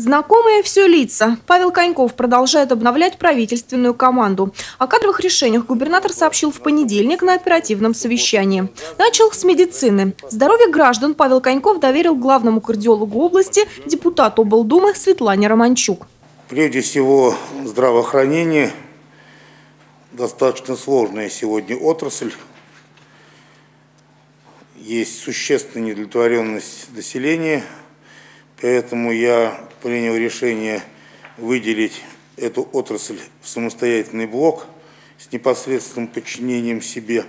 Знакомые все лица. Павел Коньков продолжает обновлять правительственную команду. О кадровых решениях губернатор сообщил в понедельник на оперативном совещании. Начал с медицины. Здоровье граждан Павел Коньков доверил главному кардиологу области, депутату облдумы Светлане Романчук. Прежде всего, здравоохранение – достаточно сложная сегодня отрасль. Есть существенная недовлетворенность населения – Поэтому я принял решение выделить эту отрасль в самостоятельный блок с непосредственным подчинением себе.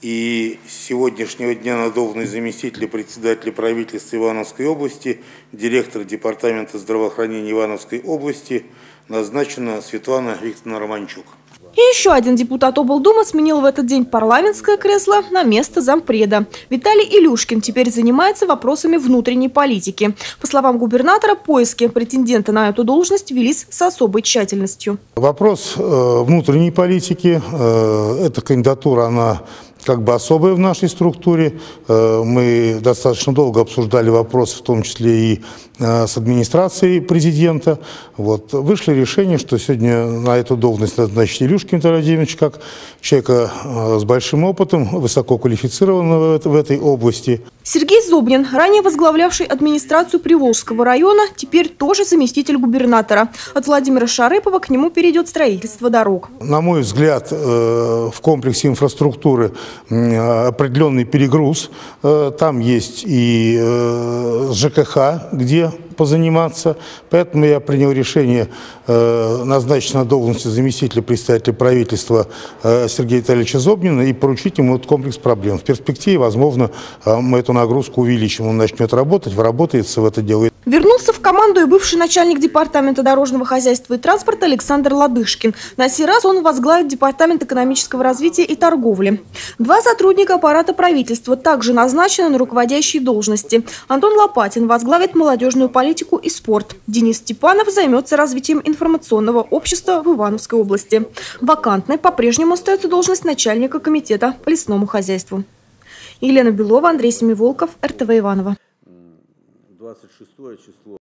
И с сегодняшнего дня на должность заместителя председателя правительства Ивановской области, директора департамента здравоохранения Ивановской области назначена Светлана Викторовна Романчук. Еще один депутат облдумы сменил в этот день парламентское кресло на место зампреда. Виталий Илюшкин теперь занимается вопросами внутренней политики. По словам губернатора, поиски претендента на эту должность велись с особой тщательностью. Вопрос э, внутренней политики, э, эта кандидатура, она как бы особая в нашей структуре. Э, мы достаточно долго обсуждали вопрос, в том числе и э, с администрацией президента. Вот. Вышли решение, что сегодня на эту должность назначить Илюшкин Владимирович как человека э, с большим опытом, высоко квалифицированного в этой области. Сергей Зобнин, ранее возглавлявший администрацию Приволжского района, теперь тоже заместитель губернатора. От Владимира Шарыпова к нему перейдет строительство дорог. На мой взгляд, в комплексе инфраструктуры определенный перегруз. Э, там есть и э, ЖКХ, где позаниматься. Поэтому я принял решение э, назначить на должность заместителя представителя правительства Сергея Витальевича Зобнина и поручить ему этот комплекс проблем. В перспективе, возможно, мы эту нагрузку увеличим. Он начнет работать, вработается в это дело. Вернулся в команду и бывший начальник департамента дорожного хозяйства и транспорта Александр Ладышкин. На сей раз он возглавит департамент экономического развития и торговли. Два сотрудника аппарата правительства также назначены на руководящие должности. Антон Лопатин возглавит молодежную политику и спорт. Денис Степанов займется развитием информационного общества в Ивановской области. Вакантной по-прежнему остается должность начальника комитета по лесному хозяйству. Елена Белова, Андрей Семиволков, РТВ Иванова. 26 число.